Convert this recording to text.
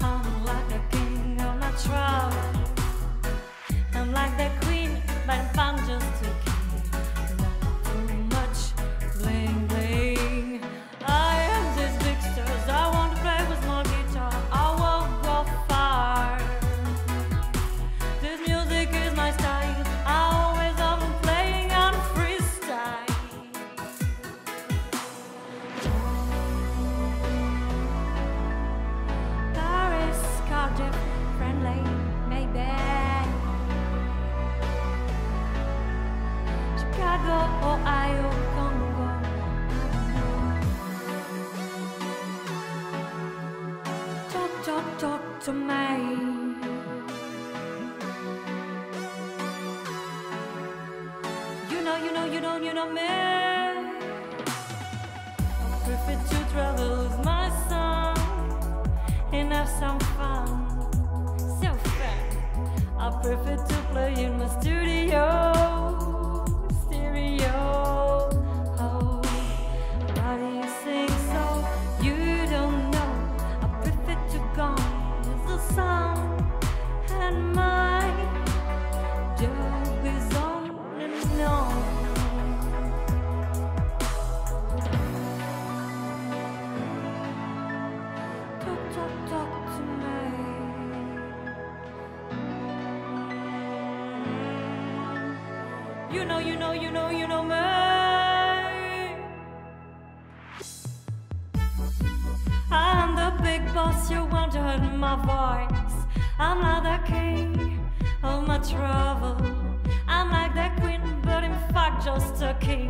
I'm like the king of my trouble. I'm like the queen, but I'm just to me. You know, you know, you know, you know me. I prefer to travel with my son and have some fun. So fun. I prefer to play in my studio. You know, you know, you know, you know me. I'm the big boss, you want to hear my voice. I'm not the king of my trouble. I'm like the queen, but in fact just a king,